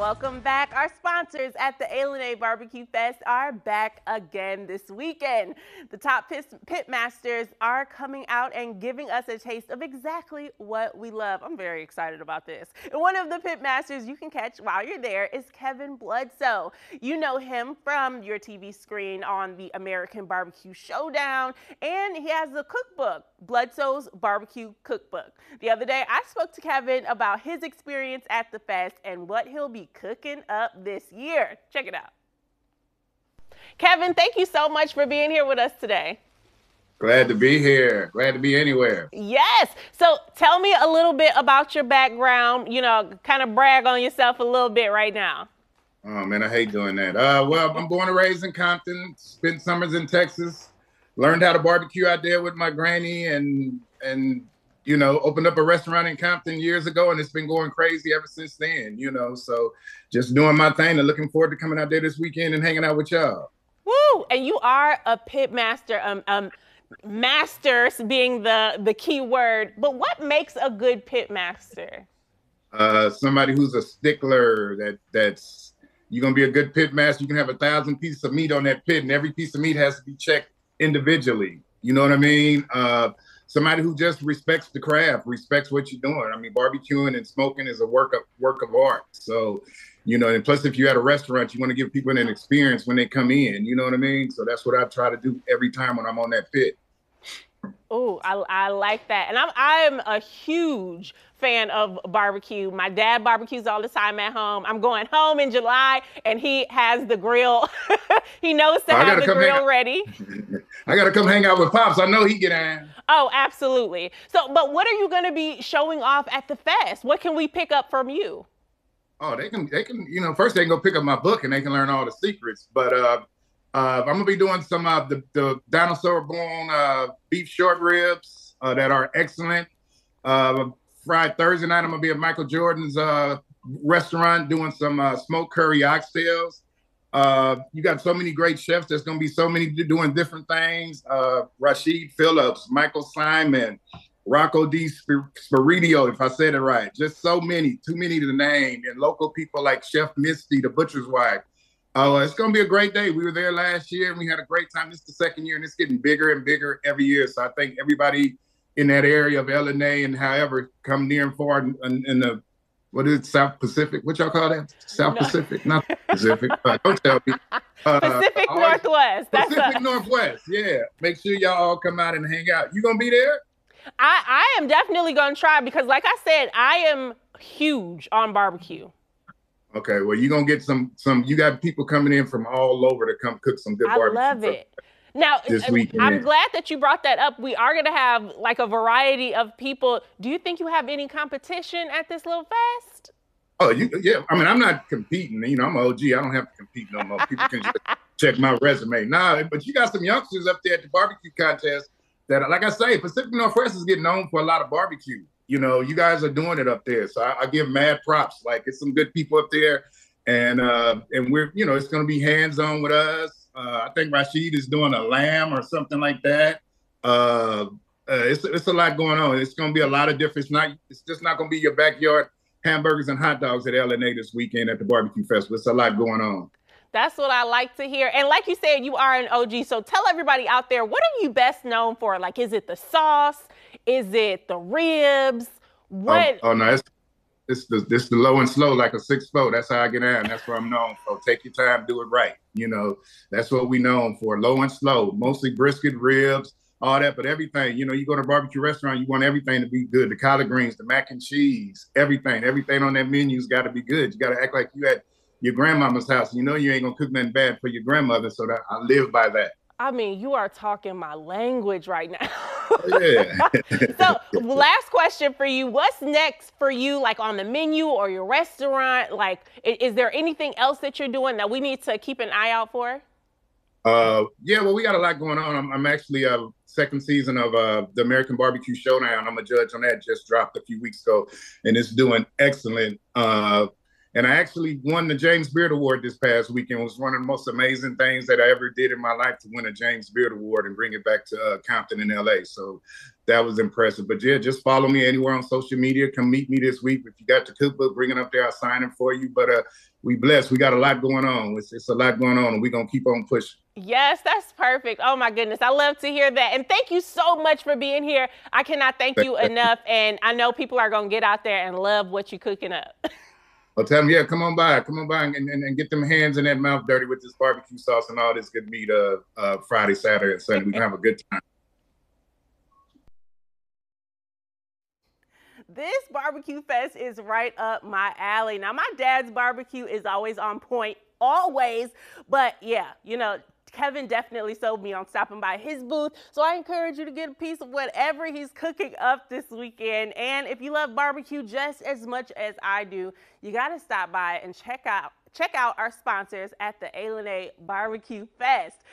Welcome back. Our sponsors at the A Barbecue Fest are back again this weekend. The top pit masters are coming out and giving us a taste of exactly what we love. I'm very excited about this. And one of the pit masters you can catch while you're there is Kevin Bludso. You know him from your TV screen on the American Barbecue Showdown, and he has a cookbook, Bludso's Barbecue Cookbook. The other day, I spoke to Kevin about his experience at the fest and what he'll be cooking up this year. Check it out. Kevin, thank you so much for being here with us today. Glad to be here. Glad to be anywhere. Yes. So tell me a little bit about your background, you know, kind of brag on yourself a little bit right now. Oh man, I hate doing that. Uh, well, I'm born and raised in Compton, spent summers in Texas, learned how to barbecue out there with my granny and and you know, opened up a restaurant in Compton years ago, and it's been going crazy ever since then. You know, so just doing my thing and looking forward to coming out there this weekend and hanging out with y'all. Woo! And you are a pit master. Um, um, masters being the the key word. But what makes a good pit master? Uh, somebody who's a stickler. That that's you're gonna be a good pit master. You can have a thousand pieces of meat on that pit, and every piece of meat has to be checked individually. You know what I mean? Uh, somebody who just respects the craft, respects what you're doing. I mean, barbecuing and smoking is a work of work of art. So, you know, and plus if you're at a restaurant, you want to give people an experience when they come in. You know what I mean? So that's what I try to do every time when I'm on that pit. Oh, I, I like that. And I'm I'm a huge fan of barbecue. My dad barbecues all the time at home. I'm going home in July and he has the grill. he knows to oh, have the grill ready. I gotta come hang out with Pops. I know he get in. Oh, absolutely. So, but what are you gonna be showing off at the fest? What can we pick up from you? Oh, they can they can, you know, first they can go pick up my book and they can learn all the secrets. But uh uh, I'm gonna be doing some of uh, the, the dinosaur bone uh, beef short ribs uh, that are excellent. Uh, Friday Thursday night, I'm gonna be at Michael Jordan's uh, restaurant doing some uh, smoked curry oxtails. Uh, you got so many great chefs. There's gonna be so many doing different things. Uh, Rasheed Philips, Michael Symon, Rocco DiSpirito, if I said it right. Just so many, too many to name. And local people like Chef Misty, the butcher's wife. Oh, it's gonna be a great day. We were there last year and we had a great time. This is the second year and it's getting bigger and bigger every year. So I think everybody in that area of Ilani and however come near and far in, in, in the what is it, South Pacific? What y'all call that? South no. Pacific, not Pacific. uh, don't tell me. Uh, Pacific Northwest. That's Pacific a... Northwest. Yeah. Make sure y'all all come out and hang out. You gonna be there? I I am definitely gonna try because, like I said, I am huge on barbecue. Okay, well, you're gonna get some some. You got people coming in from all over to come cook some good I barbecue. I love it. Now. I'm glad that you brought that up. We are gonna have like a variety of people. Do you think you have any competition at this little fest? Oh, you, yeah. I mean, I'm not competing. You know, I'm OG. I don't have to compete no more. People can just check my resume. Nah, but you got some youngsters up there at the barbecue contest that, like I say, Pacific Northwest is getting known for a lot of barbecue you know, you guys are doing it up there. So I, I give mad props. Like it's some good people up there, and uh, and we're you know it's going to be hands on with us. Uh, I think Rasheed is doing a lamb or something like that. Uh, uh, it's it's a lot going on. It's going to be a lot of different. It's not. It's just not going to be your backyard hamburgers and hot dogs at Ilani this weekend at the barbecue festival. It's a lot going on. That's what I like to hear. And like you said, you are an OG. So tell everybody out there, what are you best known for? Like, is it the sauce? Is it the ribs? What? Oh, oh no, it's, it's the it's the low and slow like a six foot. That's how I get. And that's what I'm known for. Take your time, do it right. You know, that's what we known for. Low and slow, mostly brisket, ribs, all that, but everything. You know, you go to a barbecue restaurant, you want everything to be good. The collard greens, the mac and cheese, everything, everything on that menu's got to be good. You got to act like you at your grandmama's house. You know you ain't gonna cook nothing bad for your grandmother, so that I live by that. I mean, you are talking my language right now. yeah. so, last question for you: What's next for you, like on the menu or your restaurant? Like, is, is there anything else that you're doing that we need to keep an eye out for? Uh, yeah, well, we got a lot going on. I'm, I'm actually uh second season of uh the American Barbecue Showdown. I'm a judge on that. Just dropped a few weeks ago, and it's doing excellent. Uh, And I actually won the James Beard Award this past weekend. It was one of the most amazing things that I ever did in my life to win a James Beard Award and bring it back to uh, Compton in LA. So that was impressive. But yeah, just follow me anywhere on social media. Come meet me this week. If you got the cookbook, bring it up there. I'll sign it for you. But uh, we blessed. We got a lot going on. It's, it's a lot going on, and we're gonna keep on pushing. Yes, that's perfect. Oh my goodness. I love to hear that. And thank you so much for being here. I cannot thank you enough. And I know people are gonna get out there and love what you're cooking up. I'll tell them, yeah, come on by, come on by and, and, and, get them hands in that mouth dirty with this barbecue sauce and all this good meat uh, uh Friday, Saturday, and Sunday. We can have a good time. This barbecue fest is right up my alley. Now, my dad's barbecue is always on point, always. But yeah, you know, Kevin definitely sold me on stopping by his booth. So I encourage you to get a piece of whatever he's cooking up this weekend. And if you love barbecue just as much as I do, you got to stop by and check out check out our sponsors at the A Barbecue Fest.